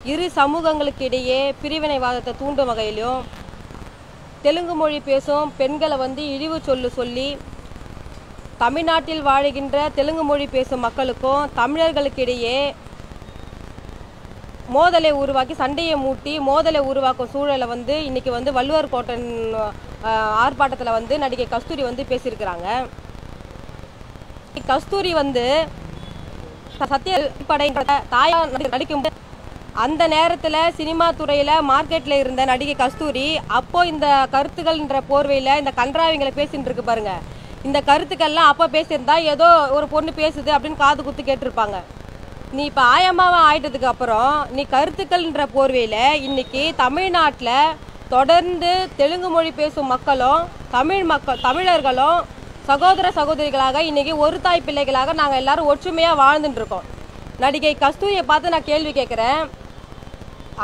இரு சமூகங்களுக்கு இடையே பிரிவினைவாதத்தை தூண்டும் வகையிலும் தெலுங்கு மொழி பேசும் பெண்களை வந்து இழிவு சொல்லு சொல்லி தமிழ்நாட்டில் வாழுகின்ற தெலுங்கு மொழி பேசும் மக்களுக்கும் தமிழர்களுக்கு இடையே மோதலை உருவாக்கி சண்டையை மூட்டி மோதலை உருவாக்கும் சூழலை வந்து இன்னைக்கு வந்து வள்ளுவர் கோட்டன் ஆர்ப்பாட்டத்தில் வந்து நடிகை கஸ்தூரி வந்து பேசியிருக்கிறாங்க. கஸ்தூரி வந்து சத்திய அடிப்படை தாயார் நடிக்கும் அந்த நேரத்தில் சினிமா துறையில் மார்க்கெட்டில் இருந்த நடிகை கஸ்தூரி அப்போ இந்த கருத்துக்கள்ன்ற போர்வையில் இந்த கன்றாவிங்களை பேசிட்டு இருக்கு பாருங்க. இந்த கருத்துக்கள்லாம் அப்போ பேசியிருந்தா ஏதோ ஒரு பொண்ணு பேசுது அப்படின்னு காது குத்து கேட்டிருப்பாங்க. நீ இப்போ ஆயமாவா ஆயிட்டதுக்கு அப்புறம் நீ கருத்துக்கள்ன்ற போர்வையில் இன்னைக்கு தமிழ்நாட்டில் தொடர்ந்து தெலுங்கு மொழி பேசும் மக்களும் தமிழ் மக்கள் தமிழர்களும் சகோதர சகோதரிகளாக இன்னைக்கு ஒரு தாய் பிள்ளைகளாக நாங்கள் எல்லாரும் ஒற்றுமையாக வாழ்ந்துட்டு இருக்கோம். நடிகை கஸ்தூரியை பார்த்து நான் கேள்வி கேட்குறேன்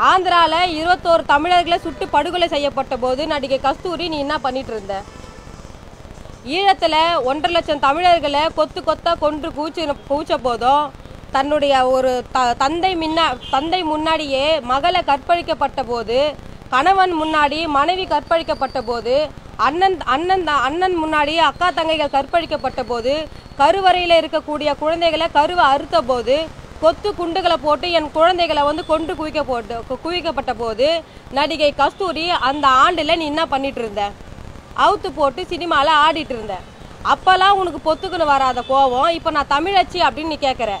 ஆந்திராவில் இருபத்தோரு தமிழர்களை சுட்டு படுகொலை செய்யப்பட்ட போது நடிகை கஸ்தூரி நீ என்ன பண்ணிட்டு இருந்த ஈழத்தில் ஒன்றரை லட்சம் தமிழர்களை கொத்து கொத்தா கொன்று கூச்சு கூச்ச போதும் தன்னுடைய ஒரு த தந்தை முன்னா தந்தை முன்னாடியே மகளை கற்பழிக்கப்பட்ட போது கணவன் முன்னாடி மனைவி கற்பழிக்கப்பட்ட போது அண்ணன் அண்ணன் அண்ணன் முன்னாடி அக்கா தங்கைகள் கற்பழிக்கப்பட்ட போது கருவறையில் இருக்கக்கூடிய குழந்தைகளை கருவை அறுத்த போது கொத்து குண்டுகளை போட்டு என் குழந்தைகளை வந்து கொண்டு குவிக்க போட்டு குவிக்கப்பட்ட போது நடிகை கஸ்தூரி அந்த ஆண்டில் நீ என்ன பண்ணிட்டு இருந்த? அவுத்து போட்டு சினிமாவில் ஆடிட்டு இருந்த. அப்போல்லாம் உனக்கு பொத்துக்குன்னு வராத கோவம் இப்போ நான் தமிழச்சி அப்படின்னு நீ கேட்குற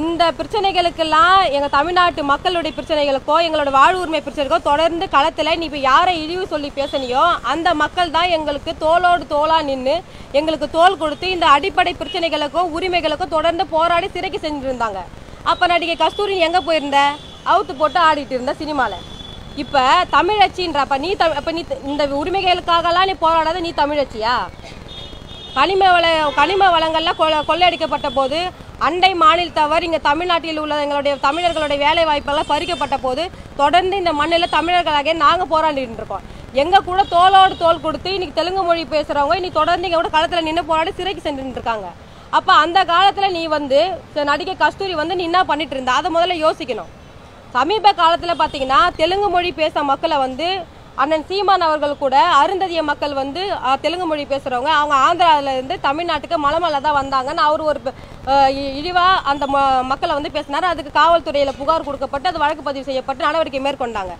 இந்த பிரச்சனைகளுக்கெல்லாம் எங்கள் தமிழ்நாட்டு மக்களுடைய பிரச்சனைகளுக்கோ எங்களோட வாழ் உரிமை பிரச்சனைக்கோ தொடர்ந்து களத்தில் நீ இப்போ யாரை இழிவு சொல்லி பேசனியோ அந்த மக்கள் தான் எங்களுக்கு தோளோடு தோளாக நின்று எங்களுக்கு தோல் கொடுத்து இந்த அடிப்படை பிரச்சனைகளுக்கும் உரிமைகளுக்கும் தொடர்ந்து போராடி சிறைக்கு செஞ்சுருந்தாங்க அப்போ நடிகை கஸ்தூரி எங்கே போயிருந்த? அவுத்து போட்டு ஆடிட்டு இருந்த சினிமாவில் இப்போ தமிழச்சின்றப்ப நீ த இப்போ நீ இந்த உரிமைகளுக்காகலாம் நீ போராடாத நீ தமிழச்சியா? கனிம வள கனிம வளங்கள்லாம் கொ கொள்ளையடிக்கப்பட்ட போது அண்டை மாநிலத்தவர் இங்கே தமிழ்நாட்டில் உள்ள எங்களுடைய தமிழர்களுடைய வேலை வாய்ப்பெல்லாம் பறிக்கப்பட்ட போது தொடர்ந்து இந்த மண்ணில் தமிழர்களாக நாங்கள் போராடிட்டு இருக்கோம். எங்கள் கூட தோளோடு தோல் கொடுத்து இன்னைக்கு தெலுங்கு மொழி பேசுகிறவங்க இன்னைக்கு தொடர்ந்து எங்க கூட களத்தில் நின்று போராடி சிறைக்கு சென்றுட்டு இருக்காங்க. அப்போ அந்த காலத்தில் நீ வந்து நடிகை கஸ்தூரி வந்து நீ என்ன பண்ணிட்டு இருந்த? அதை முதல்ல யோசிக்கணும். சமீப காலத்தில் பார்த்தீங்கன்னா தெலுங்கு மொழி பேச மக்களை வந்து அண்ணன் சீமான் அவர்கள் கூட அருந்ததிய மக்கள் வந்து தெலுங்கு மொழி பேசுகிறவங்க அவங்க ஆந்திரால இருந்து தமிழ்நாட்டுக்கு மலமலை தான் வந்தாங்கன்னு அவர் ஒரு இழிவாக இழிவா அந்த ம- மக்களை வந்து பேசினார். அதுக்கு காவல்துறையில் புகார் கொடுக்கப்பட்டு அது வழக்கு பதிவு செய்யப்பட்டு நடவடிக்கை மேற்கொண்டாங்க.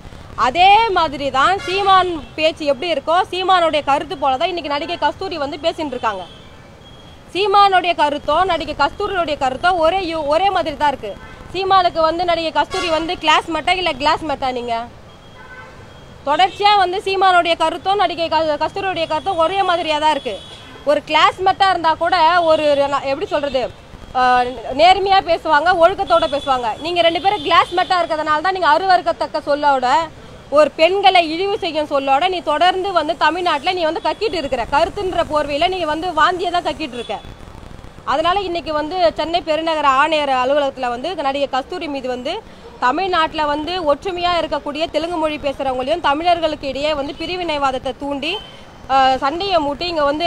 அதே மாதிரி தான் சீமான் பேச்சு எப்படி இருக்கோ சீமானுடைய கருத்து போல தான் இன்னைக்கு நடிகை கஸ்தூரி வந்து பேசிட்டு இருக்காங்க. சீமானுடைய கருத்தோ நடிகை கஸ்தூரியுடைய கருத்தோ ஒரே ஒரே மாதிரி தான் இருக்கு. சீமானுக்கு வந்து நடிகை கஸ்தூரி வந்து கிளாஸ் மெட்டா இல்லை கிளாஸ் மெட்டா நீங்கள் தொடர்ச்சியாக வந்து சீமானுடைய கருத்தும் நடிகை கஸ்தூரியுடைய கருத்தும் ஒரே மாதிரியாக தான் இருக்குது ஒரு கிளாஸ்மேட்டாக இருந்தால் கூட ஒரு எப்படி சொல்கிறது நேர்மையாக பேசுவாங்க ஒழுக்கத்தோட பேசுவாங்க. நீங்கள் ரெண்டு பேரும் கிளாஸ்மேட்டாக இருக்கிறதுனால தான் நீங்கள் அருவறுக்கத்தக்க சொல்லோட ஒரு பெண்களை இழிவு செய்யும் சொல்லோட நீ தொடர்ந்து வந்து தமிழ்நாட்டில் நீ வந்து கக்கிட்டு இருக்கிற. கருத்துன்ற போர்வையில் நீ வந்து வாந்தியை தான் கக்கிட்டு இருக்க. அதனால் இன்றைக்கி வந்து சென்னை பெருநகர ஆணையர் அலுவலகத்தில் வந்து நடிகை கஸ்தூரி மீது வந்து தமிழ்நாட்டில் வந்து ஒற்றுமையாக இருக்கக்கூடிய தெலுங்கு மொழி பேசுகிறவங்களையும் தமிழர்களுக்கு இடையே வந்து பிரிவினைவாதத்தை தூண்டி சண்டையை மூட்டி இங்கே வந்து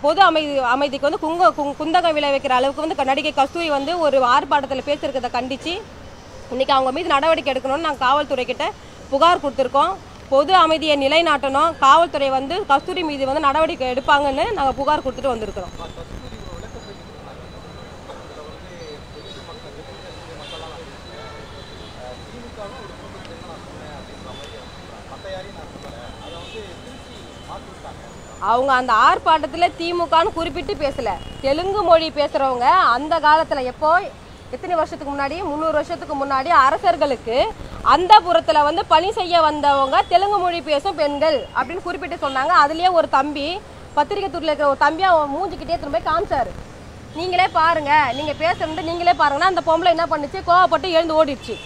பொது அமைதி அமைதிக்கு வந்து குங்க குங்- குந்தகம் விளைவிக்கிற அளவுக்கு வந்து நடிகை கஸ்தூரி வந்து ஒரு ஆர்ப்பாட்டத்தில் பேசியிருக்கிறத கண்டித்து இன்னைக்கு அவங்க மீது நடவடிக்கை எடுக்கணும்னு நாங்கள் காவல்துறைக்கிட்ட புகார் கொடுத்துருக்கோம். பொது அமைதியை நிலைநாட்டணும். காவல்துறை வந்து கஸ்தூரி மீது வந்து நடவடிக்கை எடுப்பாங்கன்னு நாங்கள் புகார் கொடுத்துட்டு வந்திருக்கிறோம். அவங்க அந்த ஆர்ப்பாட்டத்தில் திமுகன்னு குறிப்பிட்டு பேசலை. தெலுங்கு மொழி பேசுகிறவங்க அந்த காலத்தில் எப்போ எத்தனை வருஷத்துக்கு முன்னாடி? முந்நூறு வருஷத்துக்கு முன்னாடி அரசர்களுக்கு அந்த புறத்தில் வந்து பணி செய்ய வந்தவங்க தெலுங்கு மொழி பேசும் பெண்கள் அப்படின்னு குறிப்பிட்டு சொன்னாங்க. அதுலேயே ஒரு தம்பி பத்திரிகை துறையில் இருக்கிற ஒரு தம்பி அவன் மூஞ்சிக்கிட்டே திரும்ப காமிச்சார் காமிச்சாரு. நீங்களே பாருங்கள் நீங்கள் பேசுறது நீங்களே பாருங்கன்னா அந்த பொம்பளை என்ன பண்ணுச்சு? கோவப்பட்டு எழுந்து ஓடிடுச்சு.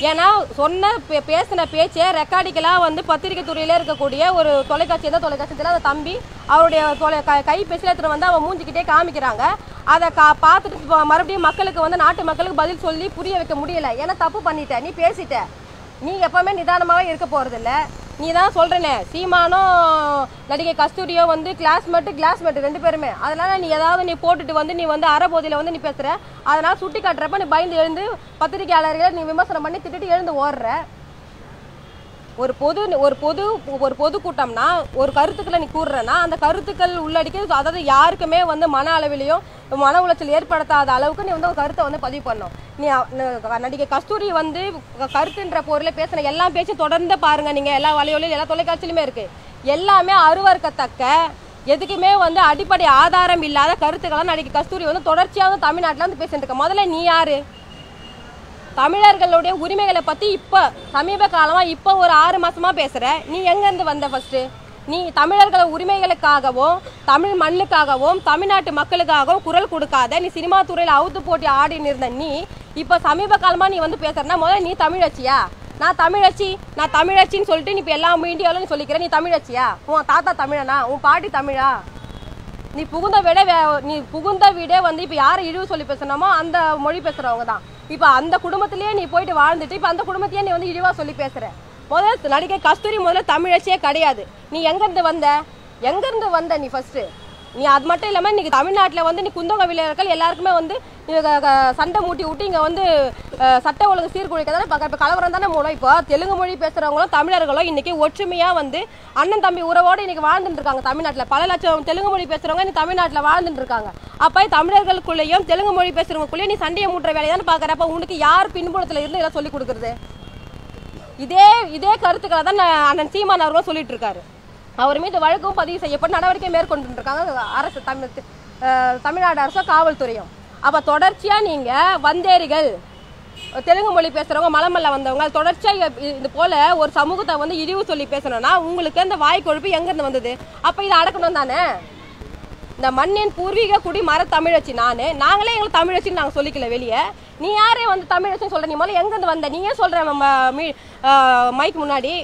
ஏன்னா சொன்ன பே- பேசின பேச்சே ரெக்கார்டிக்கெல்லாம் வந்து பத்திரிகை துறையில இருக்கக்கூடிய ஒரு தொலைக்காட்சி எந்த தொலைக்காட்சியில் அந்த தம்பி அவருடைய தொலை க கைபேசியில் எடுத்துகிட்டு வந்து அவன் மூஞ்சிக்கிட்டே காமிக்கிறாங்க. அதை கா பார்த்துட்டு மறுபடியும் மக்களுக்கு வந்து நாட்டு மக்களுக்கு பதில் சொல்லி புரிய வைக்க முடியல. ஏன்னா தப்பு பண்ணிட்ட நீ பேசிட்ட. நீ எப்பவுமே நிதானமாகவே இருக்க போகிறதில்ல நீ தான் சொல்கிறேனே சீமானும் நடிகை கஸ்தூரியோ வந்து கிளாஸ்மேட்டு கிளாஸ்மேட் ரெண்டு பேருமே. அதனால நீ ஏதாவது நீ போட்டுட்டு வந்து நீ வந்து அறபோதியில் வந்து நீ பேசுற. அதனால சுட்டி காட்டுறப்ப நீ பயந்து எழுந்து பத்திரிகையாளர்களை நீ விமர்சனம் பண்ணி திட்டிட்டு எழுந்து ஓடுற. ஒரு பொது ஒரு பொது ஒரு பொதுக்கூட்டம்னா ஒரு கருத்துக்களை நீ கூறுறனா அந்த கருத்துக்கள் உள்ளடிக்க அதாவது யாருக்குமே வந்து மன அளவிலையும் மன உளைச்சல் ஏற்படுத்தாத அளவுக்கு நீ வந்து ஒரு கருத்தை வந்து பதிவு பண்ணும் நீ நடிகை கஸ்தூரி வந்து கருத்துன்ற பொருளை பேசின எல்லா பேச்சும் தொடர்ந்து பாருங்க நீங்க எல்லா வலையொலியும் எல்லா தொலைக்காட்சியிலுமே இருக்கு. எல்லாமே அருவறுக்கத்தக்க எதுக்குமே வந்து அடிப்படை ஆதாரம் இல்லாத கருத்துக்களை நடிகை கஸ்தூரி வந்து தொடர்ச்சியாக வந்து தமிழ்நாட்டில் வந்து பேசிட்டு இருக்க. முதல்ல நீ யாரு? தமிழர்களுடைய உரிமைகளை பத்தி இப்ப சமீப காலமா இப்ப ஒரு ஆறு மாசமா பேசுற. நீ எங்க இருந்து வந்த ஃபர்ஸ்ட் நீ தமிழர்கள் உரிமைகளுக்காகவும் தமிழ் மண்ணுக்காகவும் தமிழ்நாட்டு மக்களுக்காகவும் குரல் கொடுக்காத நீ சினிமா துறையில அவுத்து போட்டி ஆடின்னு இருந்த நீ இப்ப சமீப காலமா நீ வந்து பேசுறனா முதல்ல நீ தமிழச்சியா? நான் தமிழச்சி நான் தமிழச்சின்னு சொல்லிட்டு நீ இப்ப எல்லா மீடியாவிலும் சொல்லிக்கிறேன் நீ தமிழச்சியா? உன் தாத்தா தமிழனா? உன் பாட்டி தமிழா? நீ புகுந்த விட வே- நீ புகுந்த வீடே வந்து இப்போ யாரை இழிவு சொல்லி பேசுனமோ அந்த மொழி பேசுகிறவங்க தான். இப்போ அந்த குடும்பத்திலேயே நீ போயிட்டு வாழ்ந்துட்டு இப்போ அந்த குடும்பத்தையே நீ வந்து இழிவாக சொல்லி பேசுகிற முதல்ல நடிகை கஸ்தூரி முதல்ல தமிழச்சியே கிடையாது. நீ எங்கேருந்து வந்த? எங்கேருந்து வந்த நீ ஃபஸ்ட்டு நீ அது மட்டும் இல்லாமல் இன்றைக்கி தமிழ்நாட்டில் வந்து நீ குந்தக வீரர்கள் எல்லாருக்குமே வந்து சண்டை மூட்டி விட்டு இங்கே வந்து சட்ட ஒழுங்கு சீர்குலைக்க தானே இப்போ கலவரம் தானே மூலம். இப்போ தெலுங்கு மொழி பேசுகிறவங்களும் தமிழர்களும் இன்றைக்கி ஒற்றுமையாக வந்து அண்ணன் தம்பி உறவோடு இன்றைக்கி வாழ்ந்துட்டுருக்காங்க தமிழ்நாட்டில். பல லட்சம் தெலுங்கு மொழி பேசுகிறவங்க இன்னைக்கு தமிழ்நாட்டில் வாழ்ந்துட்டுருக்காங்க அப்போ தமிழர்களுக்குள்ளேயும் தெலுங்கு மொழி பேசுகிறவங்களுக்குள்ளேயும் நீ சண்டையை மூட்டுற வேலையை தானே பாக்குறப்ப உனக்கு யார் பின்புலத்தில் இருந்து இதெல்லாம் சொல்லிக் கொடுக்குறது? இதே இதே கருத்துக்களை தான் நான் அண்ணன் சீமான் அவர்களும் சொல்லிட்டு இருக்காரு. அவர் மீது வழக்கும் பதிவு செய்யப்பட்டு நடவடிக்கை மேற்கொண்டு இருக்காங்க அரசு தமிழ் தமிழ்நாடு அரசும் காவல்துறையும். அப்போ தொடர்ச்சியாக நீங்கள் வந்தேரிகள் தெலுங்கு மொழி பேசுகிறவங்க மலமல்ல வந்தவங்க தொடர்ச்சியாக இது போல் ஒரு சமூகத்தை வந்து இழிவு சொல்லி பேசணும்னா உங்களுக்கு அந்த வாய் கொழுப்பு எங்கேருந்து வந்தது? அப்போ இதை அடக்கணும் தானே? இந்த மண்ணின் பூர்வீக குடி மர தமிழச்சி நான். நாங்களே எங்களை தமிழச்சின்னு நாங்கள் சொல்லிக்கல வெளியே. நீ யாரே வந்து தமிழச்சின்னு சொல்கிற நீ முதல்ல எங்கேருந்து வந்த? நீயே சொல்கிற நம்ம மீ- மைக் முன்னாடி?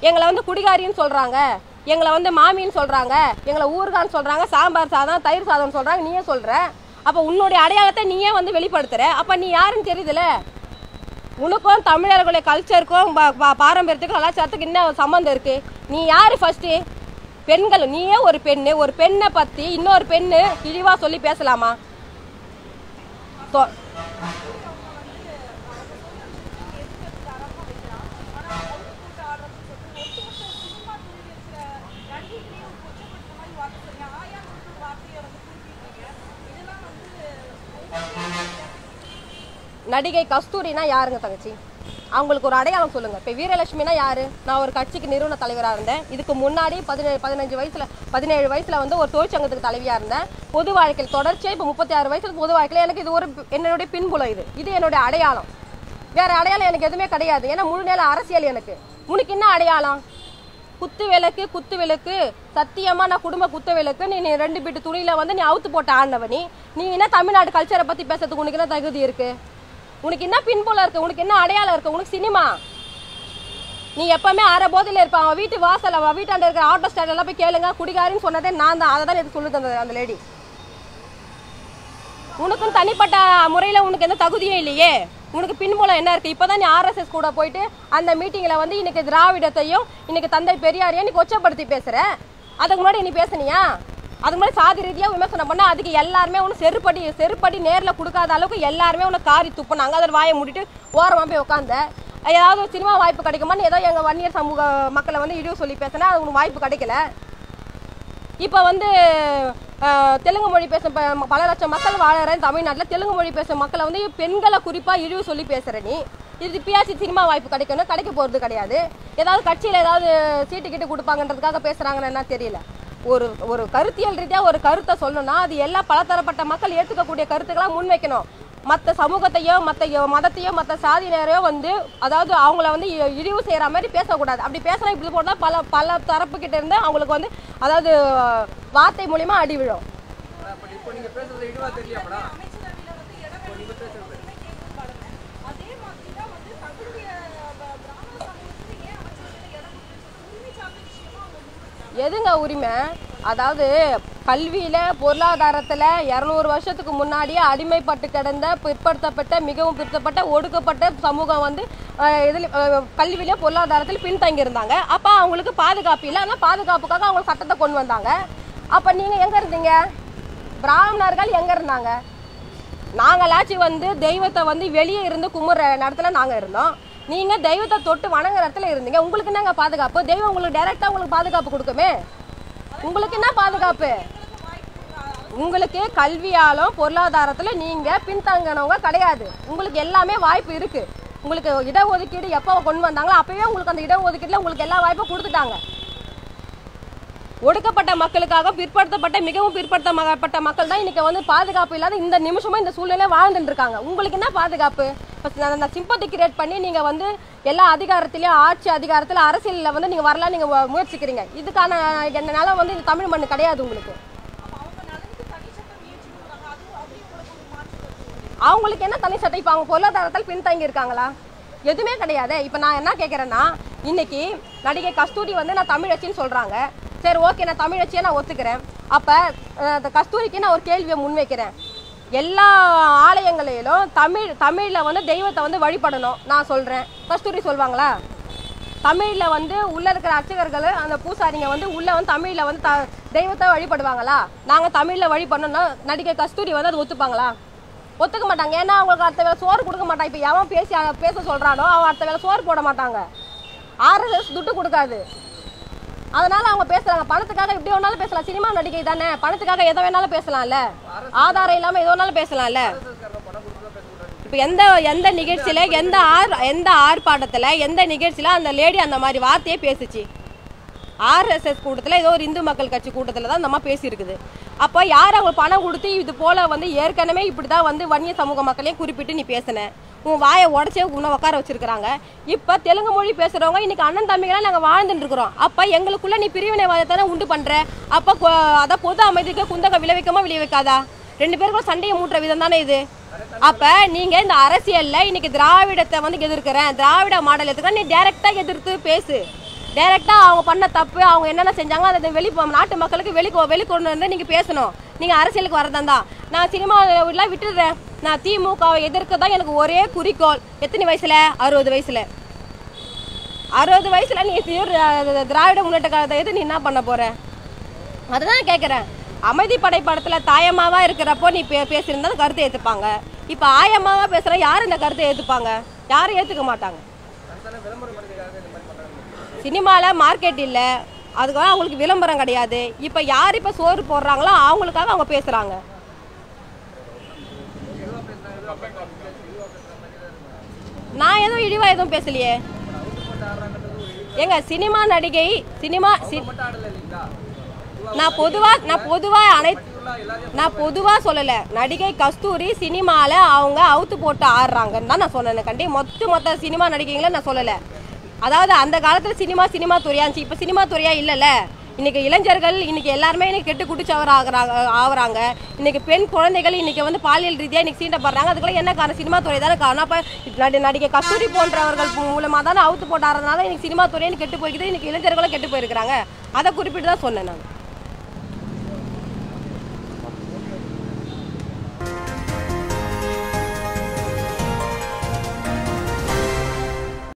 எங்களை வந்து குடிகாரின்னு சொல்கிறாங்க எங்களை வந்து மாமின்னு சொல்கிறாங்க எங்களை ஊர்கான்னு சொல்கிறாங்க சாம்பார் சாதம் தயிர் சாதம்னு சொல்கிறாங்க நீயே சொல்கிற அப்போ உன்னுடைய அடையாளத்தை நீயே வந்து வெளிப்படுத்துகிற அப்போ நீ யாருன்னு தெரியுதுல? உனக்கும் தமிழர்களுடைய கல்ச்சருக்கும் பா- பா- பாரம்பரியத்துக்கும் கலாச்சாரத்துக்கு என்ன சம்மந்தம் இருக்குது நீ யார் ஃபஸ்ட்டு பெண்கள் நீயே ஒரு பெண்ணு. ஒரு பெண்ணை பற்றி இன்னொரு பெண்ணு இழிவாக சொல்லி பேசலாமா? நடிகை கஸ்தூரினா யாருங்க தங்கச்சி? அவங்களுக்கு ஒரு அடையாளம் சொல்லுங்க. இப்போ வீரலட்சுமினா யாரு? நான் ஒரு கட்சிக்கு நிறுவன தலைவராக இருந்தேன். இதுக்கு முன்னாடி பதினேழு பதினஞ்சு வயசுல பதினேழு வயசுல வந்து ஒரு தொழிற்சங்கத்துக்கு தலைவியா இருந்தேன். பொது வாழ்க்கையில் தொடர்ச்சியாக இப்போ முப்பத்தி ஆறு வயசுல பொது வாழ்க்கையில் எனக்கு இது ஒரு என்னுடைய பின்புலம் இது. இது என்னுடைய அடையாளம். வேற அடையாளம் எனக்கு எதுவுமே கிடையாது. ஏன்னா முழு நேரம் அரசியல் எனக்கு. உனக்கு என்ன அடையாளம்? குத்து விளக்கு குத்து விளக்கு. சத்தியமா நான் குடும்ப குத்து விளக்கு. நீ நீ ரெண்டு பீட்டு துணியில வந்து நீ அவுத்து போட்ட ஆண்டவ நீ. நீ என்ன தமிழ்நாடு கல்ச்சரை பத்தி பேசுறதுக்கு உனக்கு என்ன தகுதி இருக்கு? உனக்கு என்ன பின்புல இருக்கு? உனக்கு என்ன அடையாளம் இருக்கு? உனக்கு சினிமா? நீ எப்பவுமே அரை போதையில இருப்ப. அவன் வீட்டு வாசல் அவன் வீட்டாண்ட இருக்கிற ஆட்டோ ஸ்டாண்ட் எல்லாம் போய் கேளுங்க. குடிகாரின்னு சொன்னதே நான் தான். அதை தான் எனக்கு சொல்லுது தந்தது அந்த லேடி உனக்கும் தனிப்பட்ட முறையில் உனக்கு எந்த தகுதியும் இல்லையே. உனக்கு பின்புலம் என்ன இருக்கு? இப்போதான் நீ ஆர்எஸ்எஸ் கூட போயிட்டு அந்த மீட்டிங்கில் வந்து இன்னைக்கு திராவிடத்தையும் இன்னைக்கு தந்தை பெரியாரையும் நீ கொச்சப்படுத்தி பேசுகிற அதுக்கு முன்னாடி நீ பேசுனியா? அது மாதிரி சாதி ரீதியாக விமர்சனம் பண்ணால் அதுக்கு எல்லாருமே ஒன்று செருப்படி செருப்படி நேரில் கொடுக்காத அளவுக்கு எல்லாருமே ஒன்று காரி துப்புனாங்க அதில் வாயை மூடிட்டு ஓரமாக போய் உட்காந்த ஏதாவது சினிமா வாய்ப்பு கிடைக்குமான்னு ஏதோ எங்கள் வன்னியர் சமூக மக்களை வந்து இழிவு சொல்லி பேசினா அது ஒன்று வாய்ப்பு கிடைக்கல. இப்போ வந்து தெலுங்கு மொழி பேசும் பல லட்சம் மக்கள் வாழறேன் தமிழ்நாட்டில். தெலுங்கு மொழி பேசும் மக்களை வந்து பெண்களை குறிப்பாக இழிவு சொல்லி பேசுகிற நீ. இது பியாசி சினிமா வாய்ப்பு கிடைக்கணும். கிடைக்க போகிறது கிடையாது. ஏதாவது கட்சியில் ஏதாவது சீட்டு கிட்டு கொடுப்பாங்கன்றதுக்காக பேசுகிறாங்கன்னு என்ன தெரியல. ஒரு ஒரு கருத்தியல் ரீதியாக ஒரு கருத்தை சொல்லணும்னா அது எல்லா பலதரப்பட்ட மக்கள் ஏற்றுக்கக்கூடிய கருத்துக்களாக முன்வைக்கணும். மற்ற சமூகத்தையோ மற்ற மதத்தையோ மற்ற சாதியினரையோ வந்து அதாவது அவங்கள வந்து இ- இழிவு செய்கிற மாதிரி பேசக்கூடாது. அப்படி பேசுகிற இப்படி போட்டால் பல பல தரப்பு கிட்ட இருந்து அவங்களுக்கு வந்து அதாவது வார்த்தை மூலிமா அடி விழும் அப்ப இப்போ நீங்க பேசுறது இழிவா தெரியலையா மேடம் அதே மாதிரி தான் வந்து தங்களுடைய ப- பிராமண சமூகத்துக்கு ஏன் அமைச்சரவையில இடம் கொடுத்து உரிமை சார்ந்த விஷயமா அவங்க முன்வைச்சாங்க. எதுங்க உரிமை? அதாவது கல்வியில பொருளாதாரத்துல இருநூறு வருஷத்துக்கு முன்னாடியே அடிமைப்பட்டு கிடந்த பிற்படுத்தப்பட்ட மிகவும் பிற்படுத்தப்பட்ட ஒடுக்கப்பட்ட சமூகம் வந்து இதில் கல்வியில் கல்வியில பொருளாதாரத்தில் பின்தங்கி இருந்தாங்க அப்ப அவங்களுக்கு பாதுகாப்பு இல்லை. ஆனா பாதுகாப்புக்காக அவங்க சட்டத்தை கொண்டு வந்தாங்க. அப்ப நீங்க எங்க இருந்தீங்க? பிராமணர்கள் எங்க இருந்தாங்க? நாங்களாச்சும் வந்து தெய்வத்தை வந்து வெளியே இருந்து கும்பிட்ற இடத்துல நாங்க இருந்தோம். நீங்க தெய்வத்தை தொட்டு வணங்குற இடத்துல இருந்தீங்க? உங்களுக்கு என்னங்க பாதுகாப்பு? தெய்வம் உங்களுக்கு டைரக்டா உங்களுக்கு பாதுகாப்பு கொடுக்குமே? உங்களுக்கு என்ன பாதுகாப்பு? உங்களுக்கு கல்வியாலும் பொருளாதாரத்துல நீங்க பின்தங்கினவங்க கிடையாது. உங்களுக்கு எல்லாமே வாய்ப்பு இருக்கு. உங்களுக்கு இடஒதுக்கீடு எப்போ கொண்டு வந்தாங்களோ அப்பவே உங்களுக்கு அந்த இடஒதுக்கீடுல உங்களுக்கு எல்லா வாய்ப்பும் கொடுத்துட்டாங்க. ஒடுக்கப்பட்ட மக்களுக்காக பிற்படுத்தப்பட்ட மிகவும் பிற்படுத்தப்பட்ட மக்கள் தான் இன்னைக்கு வந்து பாதுகாப்பு இல்லாத இந்த நிமிஷமும் இந்த சூழ்நிலை வாழ்ந்துட்டு இருக்காங்க. உங்களுக்கு என்ன பாதுகாப்பு? அந்த சிம்பத்தி கிரியேட் பண்ணி நீங்கள் வந்து எல்லா அதிகாரத்திலையும் ஆட்சி அதிகாரத்தில் அரசியலில் வந்து நீங்கள் வரலாம் நீங்கள் முயற்சிக்கிறீங்க. இதுக்கான என்னால் வந்து இந்த தமிழ் மண் கிடையாது உங்களுக்கு. அவங்களுக்கு என்ன தனி சட்டை? இப்போ அவங்க பொருளாதாரத்தில் பின்தங்கி இருக்காங்களா? எதுவுமே கிடையாது. இப்போ நான் என்ன கேட்குறேன்னா இன்னைக்கு நடிகை கஸ்தூரி வந்து நான் தமிழச்சின்னு சொல்கிறாங்க சரி ஓகே நான் தமிழச்சியை நான் ஒத்துக்கிறேன். அப்போ அந்த கஸ்தூரிக்கு நான் ஒரு கேள்வியை முன்வைக்கிறேன். எல்லா ஆலயங்களிலும் தமிழ் தமிழில் வந்து தெய்வத்தை வந்து வழிபடணும். நான் சொல்கிறேன் கஸ்தூரி சொல்வாங்களா? தமிழில் வந்து உள்ளே இருக்கிற அர்ச்சகர்கள் அந்த பூசாரிங்க வந்து உள்ளே வந்து தமிழில் வந்து த தெய்வத்தை வழிபடுவாங்களா? நாங்கள் தமிழில் வழிபடணும்னா நடிகை கஸ்தூரி வந்து அது ஒத்துப்பாங்களா? ஒத்துக்க மாட்டாங்க. ஏன்னா அவங்களுக்கு அடுத்த வேலை சோறு கொடுக்க மாட்டாங்க. இப்போ எவன் பேசி பேச சொல்கிறானோ அவன் அடுத்த வேலை சோறு போட மாட்டாங்க. ஆர்எஸ்எஸ் துட்டு கொடுக்காது. அதனால அவங்க பேசுறாங்க. பணத்துக்காக எப்படி வேணாலும் பேசலாம். சினிமா நடிகை தானே. பணத்துக்காக எதை வேணாலும் பேசலாம்ல. ஆதாரம் இல்லாம எது வேணாலும் பேசலாம்ல. இப்போ எந்த எந்த நிகழ்ச்சியில எந்த ஆர் எந்த ஆர்ப்பாட்டத்துல எந்த நிகழ்ச்சியில அந்த லேடி அந்த மாதிரி வார்த்தையே பேசுச்சு. ஆர்எஸ்எஸ் கூட்டத்தில் ஏதோ ஒரு இந்து மக்கள் கட்சி கூட்டத்தில் தான் நம்ம பேசியிருக்குது. அப்போ யார் அவங்க பணம் கொடுத்து இது போல வந்து ஏற்கனவே இப்படி தான் வந்து வன்னிய சமூக மக்களையும் குறிப்பிட்டு நீ பேசினேன் உன் வாயை உடச்சே உன்னை உட்கார வச்சிருக்கிறாங்க. இப்போ தெலுங்கு மொழி பேசுகிறவங்க இன்னைக்கு அண்ணன் தம்பிகளாக நாங்கள் வாழ்ந்துட்டு இருக்கிறோம். அப்போ எங்களுக்குள்ளே நீ பிரிவினைவாதத்தானே உண்டு பண்ணுற அப்போ அதை அதான் பொது அமைதிக்கு குந்தக விளைவிக்கமா விளைவிக்காதா? ரெண்டு பேருக்கும் சண்டையை மூட்டுற விதம் தானே இது? அப்ப நீங்க இந்த அரசியல்ல இன்னைக்கு திராவிடத்தை வந்து எதிர்க்கிறேன். திராவிட மாடல் எதிர்க்கிறேன் நீ டைரக்டா எதிர்த்து பேசு. டைரக்டா அவங்க பண்ண தப்பு அவங்க என்னென்ன செஞ்சாங்க அதை வெளி நாட்டு மக்களுக்கு வெளி வெளிக்கொண்டு வந்து நீங்கள் பேசணும். நீங்கள் அரசியலுக்கு வரதான் தான். நான் சினிமாவில் விட்டுடுறேன். நான் திமுகவை எதிர்க்க தான் எனக்கு ஒரே குறிக்கோள். எத்தனை வயசில்? அறுபது வயசில். அறுபது வயசில் நீ திராவிட முன்னேற்ற காலத்தை எது நீ என்ன பண்ண போகிற அதுதான் கேட்குறேன் அமைதி படை படத்தில் தாயம்மாவாக இருக்கிறப்போ நீ பே பேசியிருந்தா அந்த கருத்தை ஏற்றுப்பாங்க இப்போ ஆயம்மாவாக பேசுகிற யார் இந்த கருத்தை ஏற்றுப்பாங்க யாரும் ஏற்றுக்க மாட்டாங்க. சினிமாவில் மார்க்கெட் இல்லை. அதுக்காக அவங்களுக்கு விளம்பரம் கிடையாது. இப்போ யார் இப்போ சோறு போடுறாங்களோ அவங்களுக்காக அவங்க பேசுகிறாங்க நான் எதுவும் இழிவா எதுவும் பேசலையே. ஏங்க சினிமா நடிகை சினிமா சி- நான் பொதுவா நான் பொதுவா அனைத்து நான் பொதுவா சொல்லல. நடிகை கஸ்தூரி சினிமால அவங்க அவுத்து போட்டு ஆடுறாங்கன்னு தான் நான் சொன்னேன் கண்டி மொத்த மொத்த சினிமா நடிகைங்களை நான் சொல்லலை. அதாவது அந்த காலத்தில் சினிமா சினிமா துறையா இருந்துச்சு. இப்போ சினிமா துறையா இல்லைல்ல. இன்னைக்கு இளைஞர்கள் இன்னைக்கு எல்லாருமே இன்னைக்கு கெட்டு குடிச்சவராகிறாங்க ஆகுறாங்க ஆகுறாங்க இன்னைக்கு பெண் குழந்தைகள் இன்னைக்கு வந்து பாலியல் ரீதியாக இன்னைக்கு சீண்டப்படுறாங்க. அதுக்குள்ள என்ன காரணம்? சினிமா துறை தானே காரணம். அப்போ நடி நடிகை கஸ்தூரி போன்றவர்கள் மூலமாக தானே அவுத்து போட்டு இன்னைக்கு சினிமா துறையை கெட்டு போய்க்குது. இன்னைக்கு இளைஞர்களும் கெட்டு போயிருக்கிறாங்க. அதை குறிப்பிட்டு தான் சொன்னேன் நான்.